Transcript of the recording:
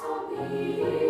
so be.